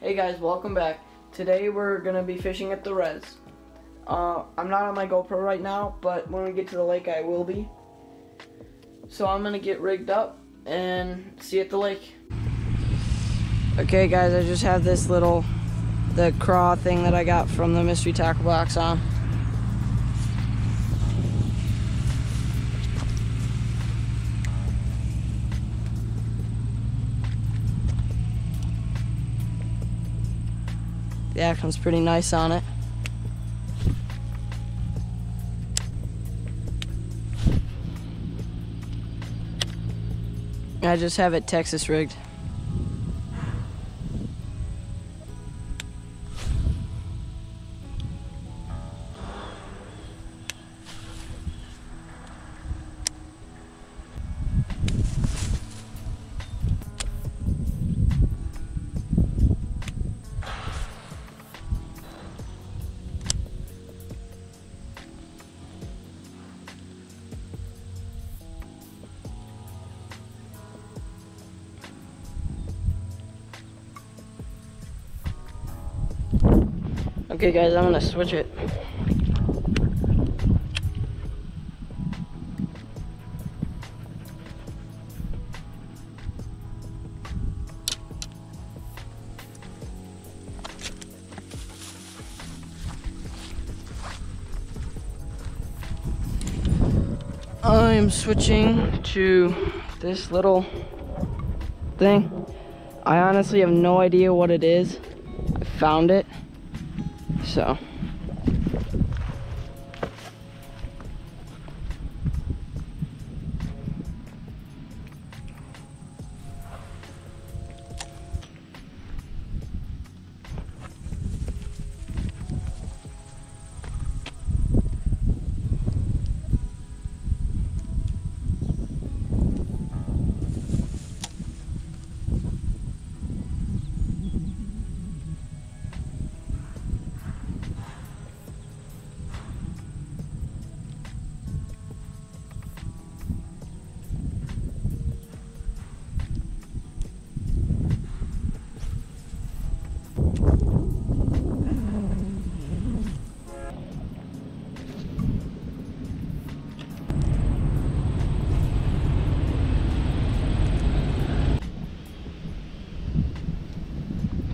Hey guys, welcome back. Today we're gonna be fishing at the res. Uh, I'm not on my GoPro right now, but when we get to the lake, I will be. So I'm gonna get rigged up and see you at the lake. Okay, guys, I just have this little the craw thing that I got from the mystery tackle box on. The action's pretty nice on it. I just have it Texas rigged. Okay guys, I'm gonna switch it. I'm switching to this little thing. I honestly have no idea what it is. I found it. So.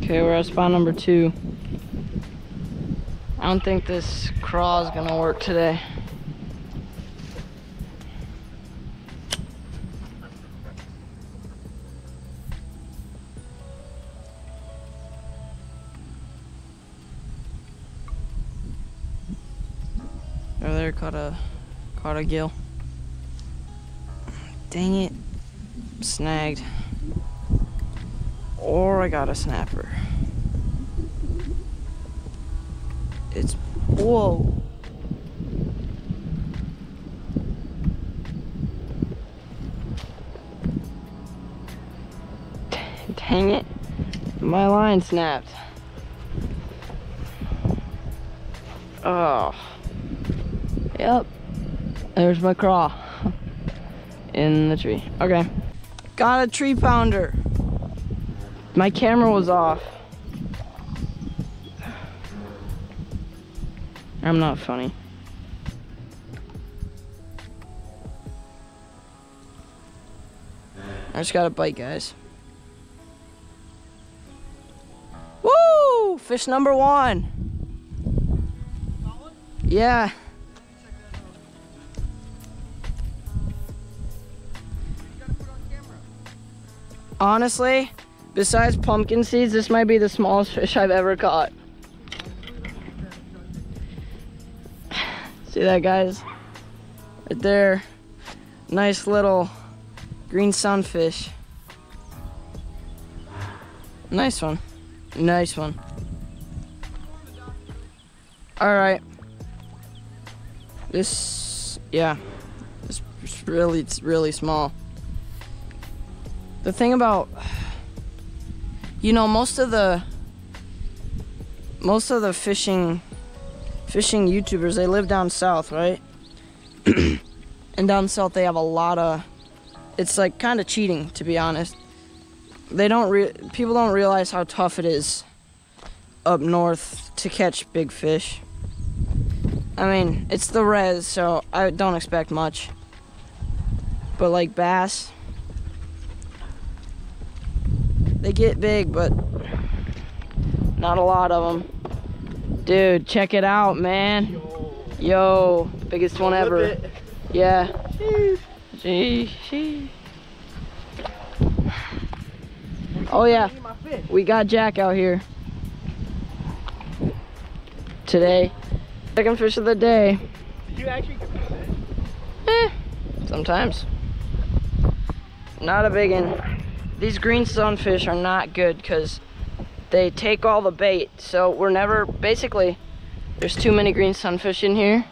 Okay, we're at spot number two. I don't think this craw is gonna work today. Over there caught a caught a gill. Dang it. Snagged. Or I got a snapper. It's whoa. Dang it. My line snapped. Oh. Yep. There's my craw. In the tree. Okay. Got a tree pounder. My camera was off. I'm not funny. I just got a bite, guys. Woo! Fish number one. Yeah. Honestly, besides pumpkin seeds, this might be the smallest fish I've ever caught. See that, guys? Right there. Nice little green sunfish. Nice one. Nice one. Alright. This, yeah. It's really, it's really small. The thing about, you know, most of the, most of the fishing, fishing YouTubers, they live down south, right? and down south they have a lot of, it's like kind of cheating, to be honest. They don't, re people don't realize how tough it is up north to catch big fish. I mean, it's the res, so I don't expect much. But like bass, they get big, but not a lot of them. Dude, check it out, man. Yo, biggest one ever. Yeah. Gee, gee. Oh yeah, we got Jack out here today. Second fish of the day. Did you actually? Eh, sometimes. Not a big one. These green sunfish are not good because they take all the bait. So we're never, basically, there's too many green sunfish in here.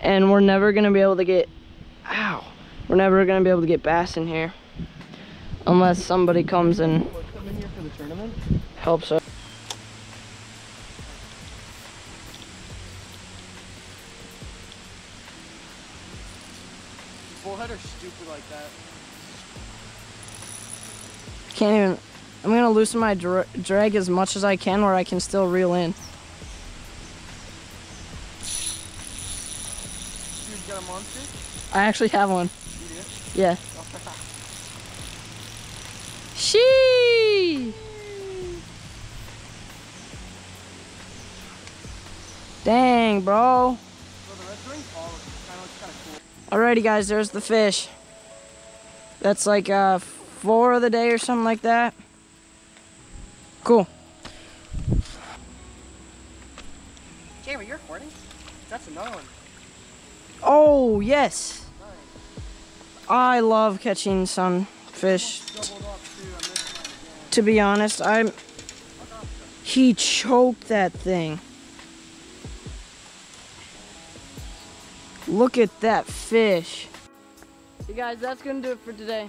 And we're never gonna be able to get, ow. We're never gonna be able to get bass in here. Unless somebody comes and helps us. Bullhead are stupid like that. Can't even, I'm gonna loosen my dra drag as much as I can where I can still reel in. Dude, got a monster? I actually have one. You? Yeah. Shee! Dang, bro. So the red string? Kind of looks kind of cool. Alrighty, guys, there's the fish. That's like uh, four of the day or something like that. Cool. Jamie, you're recording? That's another one. Oh, yes. I love catching sunfish. Doubled up too on this one again. To be honest, I'm. He choked that thing. Look at that fish. You guys, that's gonna do it for today.